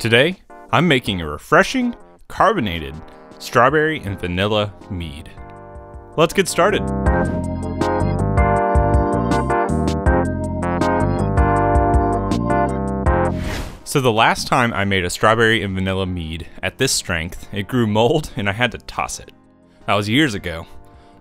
Today, I'm making a refreshing, carbonated strawberry and vanilla mead. Let's get started. So the last time I made a strawberry and vanilla mead at this strength, it grew mold and I had to toss it. That was years ago.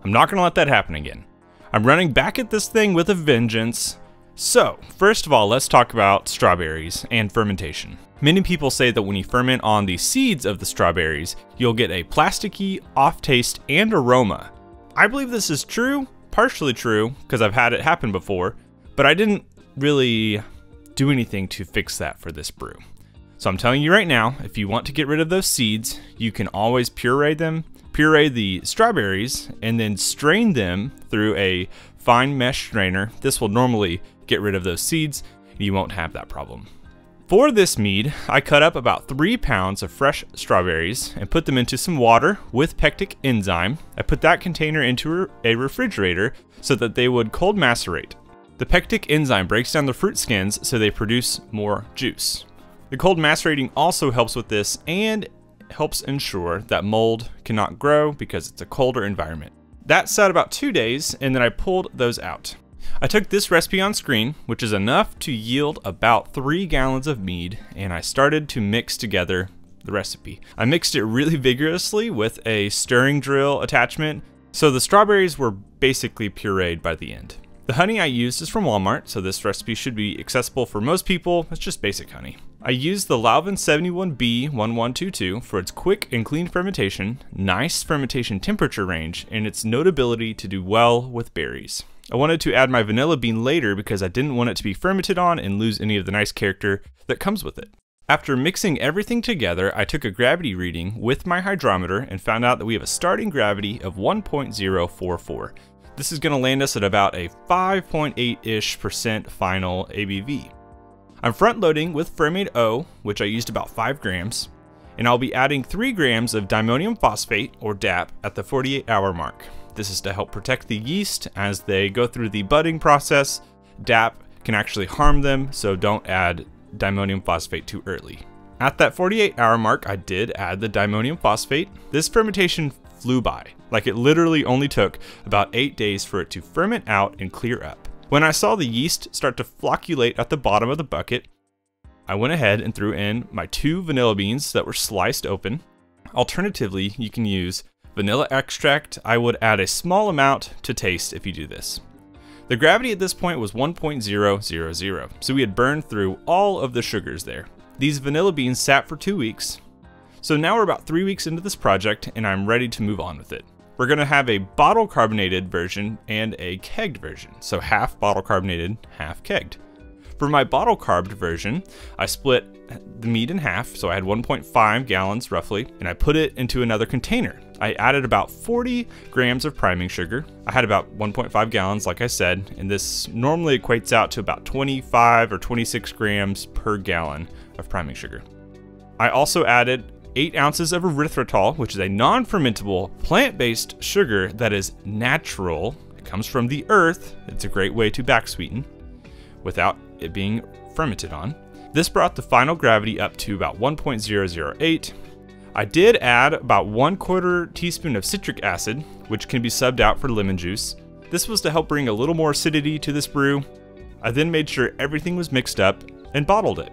I'm not gonna let that happen again. I'm running back at this thing with a vengeance. So, first of all, let's talk about strawberries and fermentation. Many people say that when you ferment on the seeds of the strawberries, you'll get a plasticky, off taste, and aroma. I believe this is true, partially true, because I've had it happen before, but I didn't really do anything to fix that for this brew. So I'm telling you right now, if you want to get rid of those seeds, you can always puree them, puree the strawberries, and then strain them through a fine mesh strainer. This will normally get rid of those seeds, and you won't have that problem. For this mead, I cut up about 3 pounds of fresh strawberries and put them into some water with pectic enzyme. I put that container into a refrigerator so that they would cold macerate. The pectic enzyme breaks down the fruit skins so they produce more juice. The cold macerating also helps with this and helps ensure that mold cannot grow because it's a colder environment. That sat about two days and then I pulled those out. I took this recipe on screen, which is enough to yield about three gallons of mead, and I started to mix together the recipe. I mixed it really vigorously with a stirring drill attachment, so the strawberries were basically pureed by the end. The honey I used is from Walmart, so this recipe should be accessible for most people. It's just basic honey. I used the Lalvin 71B1122 for its quick and clean fermentation, nice fermentation temperature range, and its notability to do well with berries. I wanted to add my vanilla bean later because I didn't want it to be fermented on and lose any of the nice character that comes with it. After mixing everything together, I took a gravity reading with my hydrometer and found out that we have a starting gravity of 1.044. This is going to land us at about a 5.8-ish percent final ABV. I'm front loading with Fermaid O, which I used about 5 grams, and I'll be adding 3 grams of diammonium phosphate, or DAP, at the 48 hour mark. This is to help protect the yeast as they go through the budding process. DAP can actually harm them, so don't add diammonium phosphate too early. At that 48 hour mark, I did add the diammonium phosphate. This fermentation flew by. Like it literally only took about 8 days for it to ferment out and clear up. When I saw the yeast start to flocculate at the bottom of the bucket, I went ahead and threw in my two vanilla beans that were sliced open. Alternatively, you can use vanilla extract. I would add a small amount to taste if you do this. The gravity at this point was 1.000, so we had burned through all of the sugars there. These vanilla beans sat for two weeks, so now we're about three weeks into this project and I'm ready to move on with it. We're gonna have a bottle carbonated version and a kegged version. So half bottle carbonated, half kegged. For my bottle carbed version, I split the meat in half, so I had 1.5 gallons roughly, and I put it into another container. I added about 40 grams of priming sugar. I had about 1.5 gallons, like I said, and this normally equates out to about 25 or 26 grams per gallon of priming sugar. I also added 8 ounces of erythritol, which is a non fermentable plant based sugar that is natural. It comes from the earth. It's a great way to back sweeten without it being fermented on. This brought the final gravity up to about 1.008. I did add about one quarter teaspoon of citric acid, which can be subbed out for lemon juice. This was to help bring a little more acidity to this brew. I then made sure everything was mixed up and bottled it.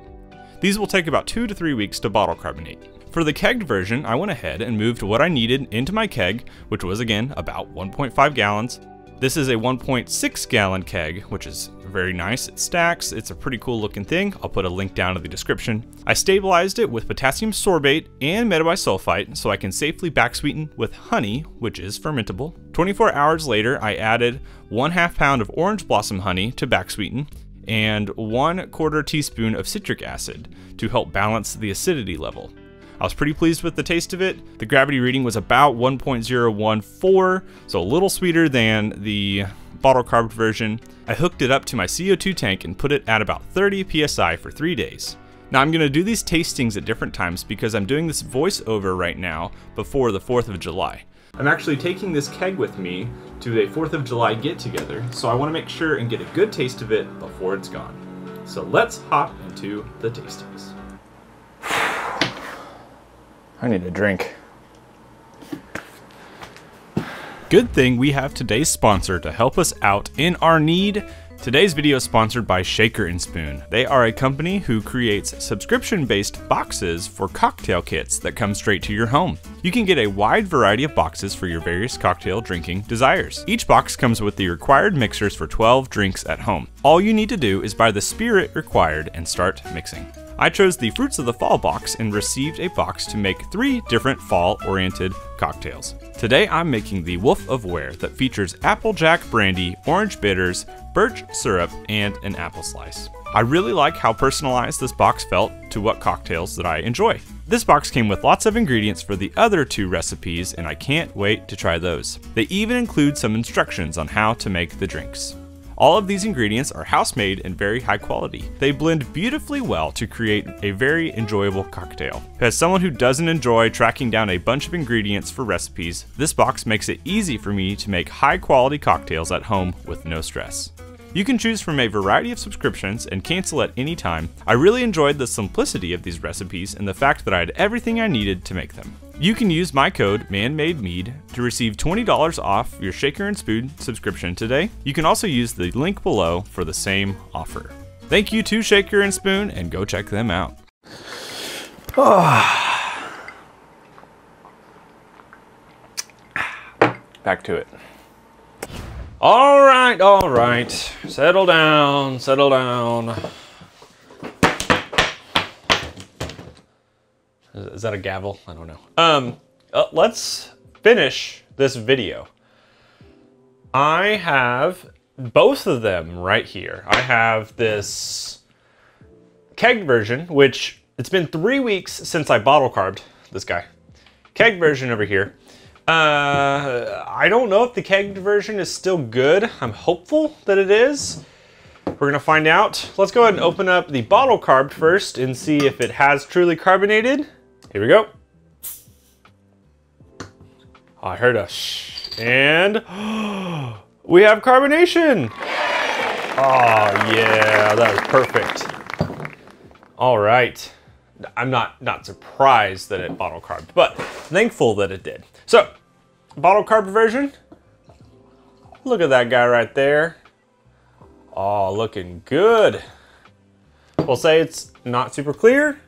These will take about two to three weeks to bottle carbonate. For the kegged version, I went ahead and moved what I needed into my keg, which was again about 1.5 gallons. This is a 1.6 gallon keg, which is very nice. It stacks, it's a pretty cool looking thing. I'll put a link down in the description. I stabilized it with potassium sorbate and metabisulfite so I can safely back sweeten with honey, which is fermentable. 24 hours later, I added one half pound of orange blossom honey to back sweeten and one quarter teaspoon of citric acid to help balance the acidity level. I was pretty pleased with the taste of it. The gravity reading was about 1.014, so a little sweeter than the bottle carb version. I hooked it up to my CO2 tank and put it at about 30 psi for three days. Now I'm going to do these tastings at different times because I'm doing this voiceover right now before the 4th of July. I'm actually taking this keg with me to a 4th of July get together, so I want to make sure and get a good taste of it before it's gone. So let's hop into the tastings. I need a drink. Good thing we have today's sponsor to help us out in our need. Today's video is sponsored by Shaker and Spoon. They are a company who creates subscription-based boxes for cocktail kits that come straight to your home. You can get a wide variety of boxes for your various cocktail drinking desires. Each box comes with the required mixers for 12 drinks at home. All you need to do is buy the spirit required and start mixing. I chose the Fruits of the Fall box and received a box to make three different fall oriented cocktails. Today I'm making the Wolf of Ware that features Applejack brandy, orange bitters, birch syrup, and an apple slice. I really like how personalized this box felt to what cocktails that I enjoy. This box came with lots of ingredients for the other two recipes and I can't wait to try those. They even include some instructions on how to make the drinks. All of these ingredients are house made and very high quality. They blend beautifully well to create a very enjoyable cocktail. As someone who doesn't enjoy tracking down a bunch of ingredients for recipes, this box makes it easy for me to make high quality cocktails at home with no stress. You can choose from a variety of subscriptions and cancel at any time. I really enjoyed the simplicity of these recipes and the fact that I had everything I needed to make them. You can use my code ManMadeMead to receive $20 off your Shaker and Spoon subscription today. You can also use the link below for the same offer. Thank you to Shaker and Spoon and go check them out. Back to it. All right, all right. Settle down, settle down. Is that a gavel? I don't know. Um, uh, let's finish this video. I have both of them right here. I have this keg version, which it's been three weeks since I bottle carbed this guy. Keg version over here. Uh, I don't know if the kegged version is still good. I'm hopeful that it is. We're gonna find out. Let's go ahead and open up the bottle carb first and see if it has truly carbonated. Here we go. I heard a shh. And we have carbonation. Oh yeah, that was perfect. All right. I'm not not surprised that it bottle carbed, but thankful that it did. So, bottle carb version. Look at that guy right there. Oh, looking good. We'll say it's not super clear.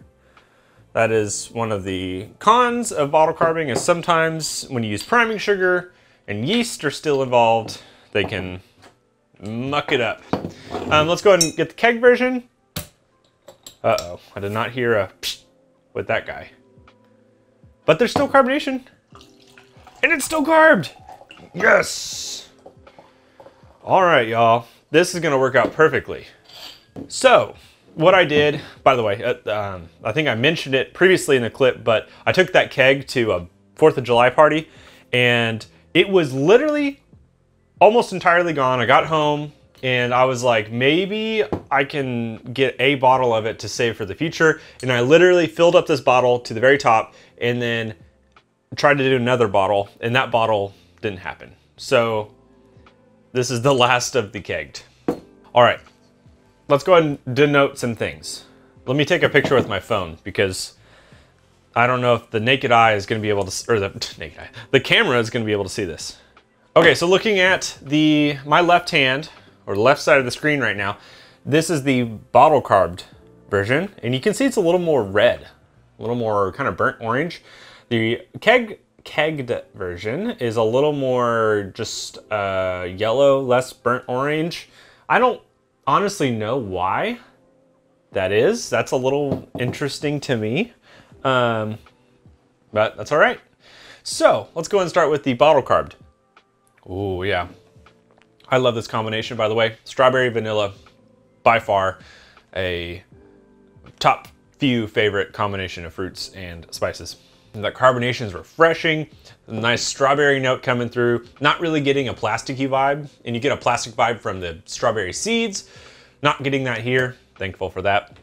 That is one of the cons of bottle carbing is sometimes when you use priming sugar and yeast are still involved, they can muck it up. Um, let's go ahead and get the keg version. Uh-oh, I did not hear a with that guy. But there's still carbonation. And it's still carbed. Yes. All right, y'all. This is gonna work out perfectly. So, what I did, by the way, uh, um, I think I mentioned it previously in the clip, but I took that keg to a 4th of July party and it was literally almost entirely gone. I got home, and I was like, maybe I can get a bottle of it to save for the future. And I literally filled up this bottle to the very top and then tried to do another bottle, and that bottle didn't happen. So this is the last of the kegged. All right, let's go ahead and denote some things. Let me take a picture with my phone because I don't know if the naked eye is gonna be able to, or the naked eye, the camera is gonna be able to see this. Okay, so looking at the my left hand, or the left side of the screen right now. This is the bottle carbed version, and you can see it's a little more red, a little more kind of burnt orange. The keg kegged version is a little more just uh, yellow, less burnt orange. I don't honestly know why that is. That's a little interesting to me, um, but that's all right. So let's go and start with the bottle carbed. Oh yeah, I love this combination, by the way. Strawberry vanilla, by far a top few favorite combination of fruits and spices. That carbonation is refreshing, nice strawberry note coming through, not really getting a plasticky vibe, and you get a plastic vibe from the strawberry seeds. Not getting that here, thankful for that.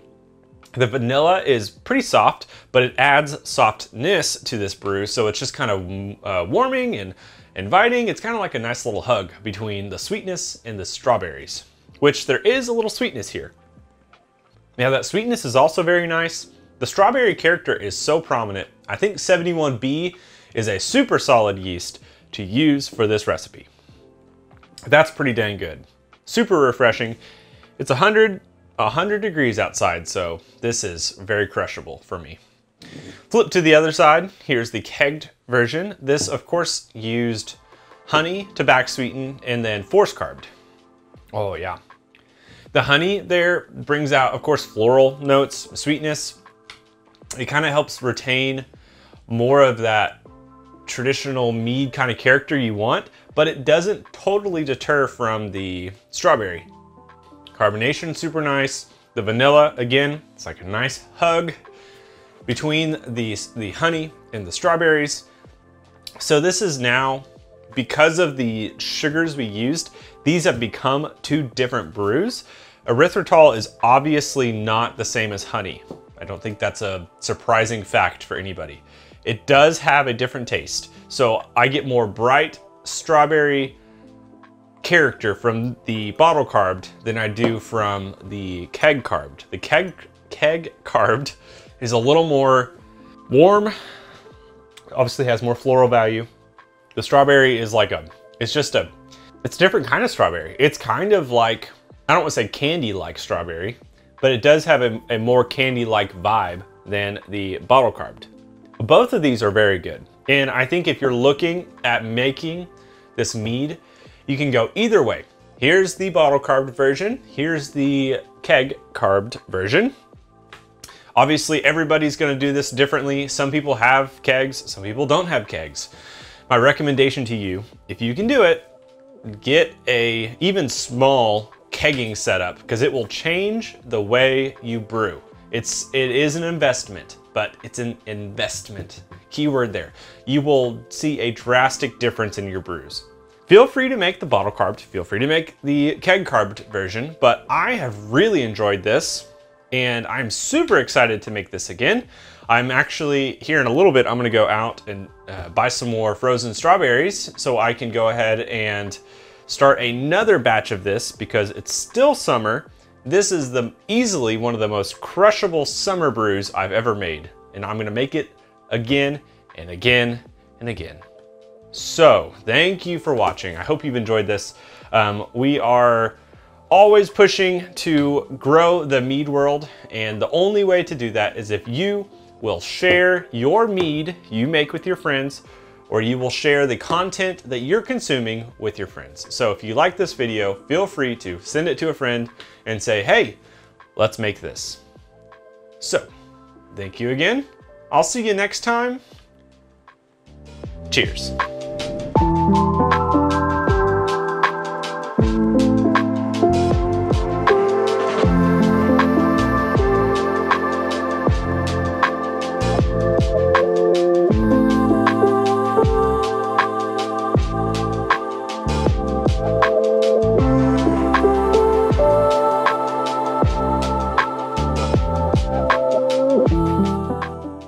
The vanilla is pretty soft, but it adds softness to this brew, so it's just kind of uh, warming and inviting. It's kind of like a nice little hug between the sweetness and the strawberries, which there is a little sweetness here. Now that sweetness is also very nice. The strawberry character is so prominent I think 71B is a super solid yeast to use for this recipe. That's pretty dang good. Super refreshing. It's 100, 100 degrees outside, so this is very crushable for me. Flip to the other side, here's the kegged version. This, of course, used honey to back sweeten and then force carbed. Oh yeah. The honey there brings out, of course, floral notes, sweetness. It kind of helps retain more of that traditional mead kind of character you want, but it doesn't totally deter from the strawberry. Carbonation, super nice. The vanilla, again, it's like a nice hug between the, the honey and the strawberries. So this is now, because of the sugars we used, these have become two different brews. Erythritol is obviously not the same as honey. I don't think that's a surprising fact for anybody. It does have a different taste. So I get more bright strawberry character from the bottle carbed than I do from the keg carbed. The keg, keg carbed is a little more warm, obviously has more floral value. The strawberry is like a, it's just a, it's a different kind of strawberry. It's kind of like, I don't want to say candy-like strawberry, but it does have a, a more candy-like vibe than the bottle carbed. Both of these are very good. And I think if you're looking at making this mead, you can go either way. Here's the bottle carbed version. Here's the keg carbed version. Obviously, everybody's gonna do this differently. Some people have kegs, some people don't have kegs. My recommendation to you, if you can do it, get a even small kegging setup because it will change the way you brew. It's, it is an investment, but it's an investment. Keyword there. You will see a drastic difference in your brews. Feel free to make the bottle carbed, feel free to make the keg carbed version, but I have really enjoyed this and I'm super excited to make this again. I'm actually, here in a little bit, I'm gonna go out and uh, buy some more frozen strawberries so I can go ahead and start another batch of this because it's still summer. This is the easily one of the most crushable summer brews I've ever made. And I'm gonna make it again and again and again. So thank you for watching. I hope you've enjoyed this. Um, we are always pushing to grow the mead world. And the only way to do that is if you will share your mead you make with your friends or you will share the content that you're consuming with your friends. So if you like this video, feel free to send it to a friend and say, hey, let's make this. So, thank you again. I'll see you next time. Cheers.